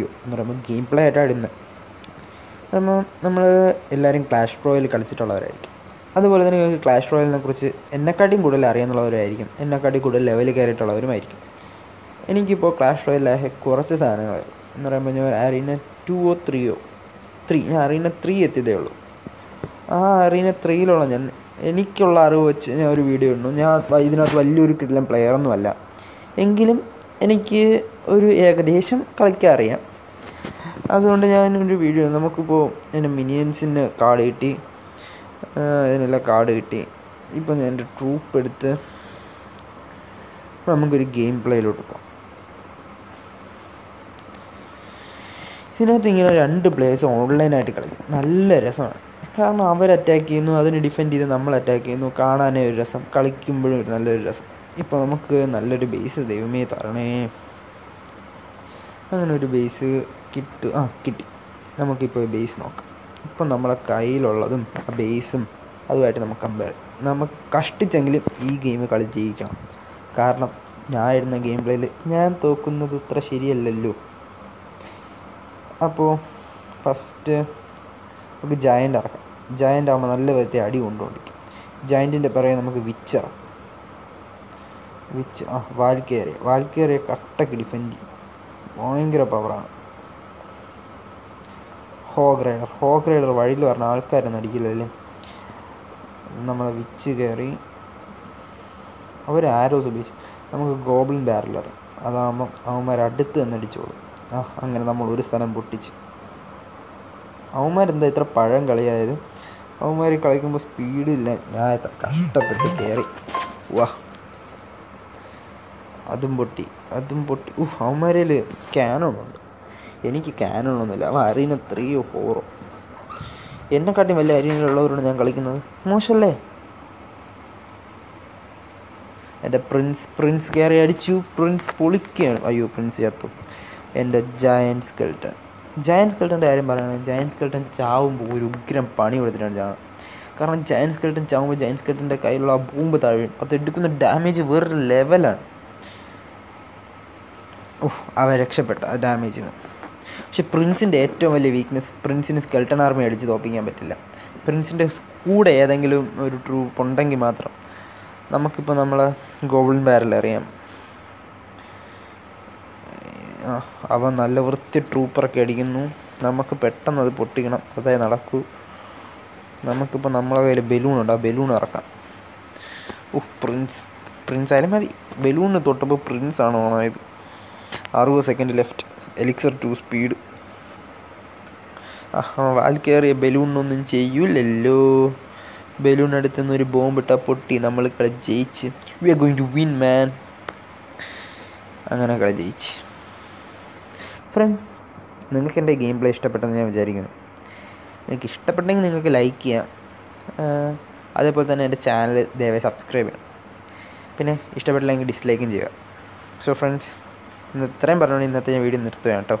Video എന്ന് പറയുമ്പോൾ game play ആയിട്ടാണ് ഇടുന്നത് നമ്മൾ എല്ലാവരും ക്ലാഷ് റോയൽ കളിച്ചിട്ടുള്ളവരായിരിക്കും. അതുപോലെ തന്നെ നിങ്ങൾക്ക് ക്ലാഷ് റോയലിനെ കുറിച്ച് എന്നെക്കാട്ടിയും കൂടുതൽ അറിയാവുന്നവരായിരിക്കും എന്നെക്കാട്ടിയും കൂടുതൽ ലെവൽ കയറിയിട്ടുള്ളവരുമായിരിക്കും. എനിക്കിപ്പോൾ ക്ലാഷ് റോയലിലായ കുറച്ച് സാധനങ്ങൾ എന്ന് പറയുമ്പോൾ ഞാൻ അറീന ടുവോ ത്രീയോ ത്രീ ഞാൻ അറീന ത്രീ എത്തിയതേ ഉള്ളൂ. ആ അറീന ത്രീയിലുള്ള ഞാൻ എനിക്കുള്ള അറിവ് വെച്ച് ഞാൻ ഒരു വീഡിയോ ഇടുന്നു. ഞാൻ ഇതിനകത്ത് വലിയൊരു കിടിലൻ പ്ലെയറൊന്നുമല്ല എങ്കിലും എനിക്ക് ഒരു ഏകദേശം കളിക്കാൻ അറിയാം അതുകൊണ്ട് ഞാൻ ഒരു വീഡിയോ നമുക്കിപ്പോൾ എന്റെ മിനിയൻസിന് കാർഡ് കിട്ടി അതിനെല്ലാം കാർഡ് കിട്ടി. ഇപ്പോൾ ഞാൻ എന്റെ ട്രൂപ്പ് എടുത്ത് നമുക്കൊരു ഗെയിം പ്ലേയിലോട്ട് പോകാം ഇതിനകത്ത് ഇങ്ങനെ രണ്ട് പ്ലേയേഴ്സ് ഓൺലൈനായിട്ട് കളിക്കും. നല്ല രസമാണ്. കാരണം അവർ അറ്റാക്ക് ചെയ്യുന്നു അതിനെ ഡിഫെൻഡ് ചെയ്ത് നമ്മൾ അറ്റാക്ക് ചെയ്യുന്നു. കാണാനേ ഒരു രസം കളിക്കുമ്പോഴും ഒരു നല്ലൊരു രസം. ഇപ്പോൾ നമുക്ക് നല്ലൊരു ബേസ് ദൈവമേ തരണേ. അങ്ങനെ ഒരു ബേസ് കിട്ടു ആ കിട്ടി. നമുക്കിപ്പോൾ ബേസ് നോക്കാം. ഇപ്പം നമ്മളെ കയ്യിലുള്ളതും ആ ബേസും അതുമായിട്ട് നമുക്ക് കമ്പയർ നമുക്ക് കഷ്ടിച്ചെങ്കിലും ഈ ഗെയിം കളി ജയിക്കണം. കാരണം ഞാൻ ഇടുന്ന ഗെയിം പ്ലേയിൽ ഞാൻ തോക്കുന്നത് ഇത്ര ശരിയല്ലല്ലോ. അപ്പോൾ ഫസ്റ്റ് നമുക്ക് ജയന്റ് ഇറക്കാം. ജയന്റ് ആകുമ്പോൾ നല്ല വിധത്തിൽ അടി കൊണ്ടുകൊണ്ടിരിക്കും. ജയന്റിന്റെ പിറകെ നമുക്ക് വിച്ചർ വിച്ച് ആ വാൽക്കേറിയ വാൽക്കേറിയ കട്ടക്ക് ഡിഫെൻഡ് ചെയ്യും. ഭയങ്കര പവറാണ് ഹോഗ് റൈഡർ ഹോഗ് റൈഡർ വഴിയിൽ പറഞ്ഞ ആൾക്കാരൊന്നും അടിക്കില്ലല്ലേ? നമ്മളെ വിച്ച് കയറി അവർ ആരോസ് ഉപയോഗിച്ച് നമുക്ക് ഗോബ്ലിൻ ബാരലർ അതാകുമ്പം അവന്മാർ അടുത്ത് തന്നെ അടിച്ചോളും. ആ അങ്ങനെ നമ്മൾ ഒരു സ്ഥലം പൊട്ടിച്ച്. അവന്മാരെന്താ ഇത്ര പഴം കളിയായത്? അവന്മാർ കളിക്കുമ്പോൾ സ്പീഡില്ല ഞാൻ കഷ്ടപ്പെട്ട് കയറി വാ അതും പൊട്ടി അതും പൊട്ടി. ഉഫ് അവന്മാരിൽ ക്യാനോണുണ്ട് എനിക്ക് ക്യാനോണൊന്നുമില്ല അവൻ അരീന ത്രീയോ ഫോറോ എന്നെക്കാട്ടിയും വലിയ അരീനയിലുള്ളവരോട് ഞാൻ കളിക്കുന്നത്. മോശമല്ലേ എന്റെ പ്രിൻസ് പ്രിൻസ് കയറി അടിച്ചു. പ്രിൻസ് പൊളിക്കുകയാണ്. അയ്യോ പ്രിൻസ് ചത്തു. എന്റെ ജയന്റ് സ്കെൽട്ടൺ ജയന്റ് സ്കെൽട്ടന്റെ കാര്യം പറയുകയാണെങ്കിൽ ജയന്റ് സ്കെൽട്ടൻ ചാവുമ്പോൾ ഒരു ഉഗ്രം പണി കൊടുത്തിട്ടാണ് കാരണം ജയന്റ് സ്കെൽട്ടൻ ചാവുമ്പോൾ ജയന്റ് സ്കെൽട്ടന്റെ കയ്യിലുള്ള ആ ബൂമ്പ് താഴെ അത് എടുക്കുന്ന ഡാമേജ് വേറൊരു ലെവലാണ് ഓഹ് അവ രക്ഷപ്പെട്ട. ആ ഡാമേജിൽ നിന്ന് പക്ഷെ പ്രിൻസിന്റെ ഏറ്റവും വലിയ വീക്ക്നെസ് പ്രിൻസിന് സ്കെൽട്ടൺ ആർമി അടിച്ച് തോപ്പിക്കാൻ പറ്റില്ല. പ്രിൻസിന്റെ കൂടെ ഏതെങ്കിലും ഒരു ട്രൂപ്പ് ഉണ്ടെങ്കിൽ മാത്രം നമുക്കിപ്പോൾ നമ്മളെ ഗോൾഡൻ ബാരൽ അറിയാം അവ അവൻ നല്ല വൃത്തി ട്രൂപ്പറൊക്കെ അടിക്കുന്നു. നമുക്ക് പെട്ടെന്ന് അത് പൊട്ടിക്കണം. അതേ നടക്കൂ. നമുക്കിപ്പോൾ നമ്മളെ കയ്യിൽ ബലൂണുണ്ട് ആ ബലൂൺ ഇറക്കാം. ഓ പ്രിൻസ് പ്രിൻസ് ആയാലും മതി. ബലൂണിന് തൊട്ടപ്പോൾ പ്രിൻസ് ആണ് ഓണായത്. അറുപത് second left elixir two speed Valkyrie ബലൂണിനൊന്നും ചെയ്യൂലല്ലോ. ബലൂൺ അടുത്തുനിന്ന് ഒരു ബോംബ് ഇട്ടാൽ പൊട്ടി. നമ്മൾ കളി ജയിച്ച്. We are going to win man അങ്ങനെ കളി ജയിച്ച്. ഫ്രണ്ട്സ് നിങ്ങൾക്ക് എന്റെ ഗെയിം പ്ലേ ഇഷ്ടപ്പെട്ടെന്ന് ഞാൻ വിചാരിക്കുന്നു. നിങ്ങൾക്ക് ഇഷ്ടപ്പെട്ടെങ്കിൽ നിങ്ങൾക്ക് ലൈക്ക് ചെയ്യാം. അതേപോലെ തന്നെ എന്റെ ചാനൽ ദയവായി സബ്സ്ക്രൈബ് ചെയ്യണം. പിന്നെ ഇഷ്ടപ്പെട്ടില്ലെങ്കിൽ ഡിസ്ലൈക്കും ചെയ്യുക. സോ ഫ്രണ്ട്സ് ഇന്ന് ഇത്രയും പറഞ്ഞുകൊണ്ട് ഇന്നത്തെ ഞാൻ വീഡിയോ നിർത്തുകയാണ് കേട്ടോ.